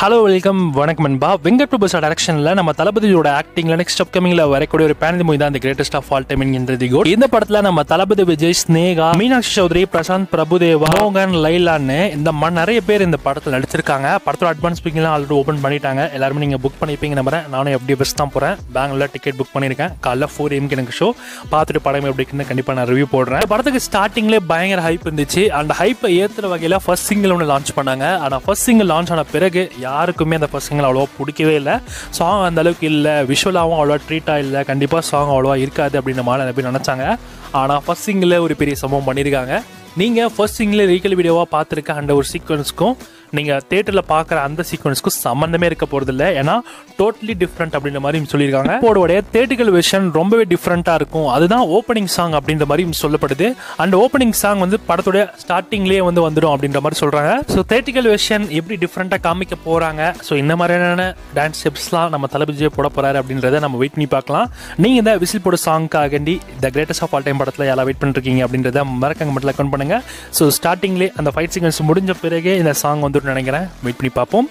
Hello welcome வணக்கம் அன்பா. Venkat Prabhu sir டேரக்ஷனில் நம்ம தளபதியோட ஆக்டிங்ல நெக்ஸ்ட் அப்கமிங்ல வரக்கூடிய ஒரு பேனதி மூவி தான் கிரேட்டஸ்ட் ஆஃப் ஆல் டைம் என்கின்றது கோட் இந்த படத்துல நம்ம தளபதி விஜய் ஸ்னேகா மீனாட்சி சௌத்ரி பிரசாந்த் பிரபுதேவா மோகன் லைலான்னு இந்த மா நிறைய பேர் இந்த படத்தில் நடிச்சிருக்காங்க. படத்தோட அட்வான்ஸ் புக்கிங்லாம் ஆல்ரெடி ஓப்பன் பண்ணிட்டாங்க. எல்லாருமே நீங்க புக் பண்ணிப்பீங்க நம்புறேன். நானும் எப்படி பஸ் தான் போறேன். பேங்க்ல டிக்கெட் புக் பண்ணியிருக்கேன். காலைல ஃபோர் எம்க்கு எனக்கு ஷோ பார்த்துட்டு படம் எப்படி இருக்குன்னு கண்டிப்பா நான் ரிவ்யூ போடுறேன். படத்துக்கு ஸ்டார்டிங்லேயே பயங்கர ஹைப் இருந்துச்சு. அந்த ஹைப்பை ஏற்றுற வகையில் ஃபர்ஸ்ட் சிங்கிள் ஒன்று லான்ச் பண்ணாங்க. ஆனால் ஃபர்ஸ்ட் சிங்கிள் லான்ச் ஆன பிறகு யாருக்குமே அந்த பசங்களை அவ்வளோவா பிடிக்கவே இல்லை. சாங் அந்த அளவுக்கு இல்லை. விஷுவலாகவும் அவ்வளோவா ட்ரீட்டாக இல்லை. கண்டிப்பாக சாங் அவ்வளோவா இருக்காது அப்படின்ற மாதிரி நிறைய பேர் நினச்சாங்க. ஆனால் ஃபஸ்ட் சிங்கில் ஒரு பெரிய சம்பவம் பண்ணியிருக்காங்க. நீங்கள் ஃபர்ஸ்ட் சிங்கில் ரீக்கல் வீடியோவாக பார்த்துருக்க அந்த ஒரு சீக்வன்ஸ்க்கும் நீங்கள் தேட்டரில் பார்க்குற அந்த சீக்வன்ஸ்க்கும் சம்மந்தமே இருக்க போகிறதில்ல ஏன்னா டோட்டலி டிஃப்ரெண்ட் அப்படின்ற மாதிரி சொல்லியிருக்காங்க. போடோடைய தேட்டிக்கல் வெர்ஷன் ரொம்பவே டிஃப்ரெண்ட்டாக இருக்கும். அதுதான் ஓப்பனிங் சாங் அப்படின்ற மாதிரி சொல்லப்படுது. அண்ட் ஓப்பனிங் சாங் வந்து படத்துடைய ஸ்டார்டிங்லேயே வந்து வந்துடும் அப்படின்ற மாதிரி சொல்கிறாங்க ஸோ தேட்டிக்கல் வெர்ஷன் எப்படி டிஃப்ரெண்ட்டாக காமிக்க போகிறாங்க ஸோ இந்த மாதிரியான டான்ஸ் ஸ்டெப்ஸ்லாம் நம்ம தளபதியே போட போகிறாரு அப்படின்றத நம்ம வெயிட் பண்ணி பார்க்கலாம். நீங்கள் இந்த விசில் போட சாங்காகண்டி the greatest of all time படத்தில் யாரா வெயிட் பண்ணிருக்கீங்க அப்படின்றத மறக்காங்க மட்டும் அக்கௌண்ட் பண்ணுங்கள் ஸோ ஸ்டார்டிங்லேயே அந்த ஃபைட் சீக்வன்ஸ் முடிஞ்ச பிறகே இந்த சாங் வந்துட்டு நினைக்கிறேன். வெயிட் பண்ணி பார்ப்போம்.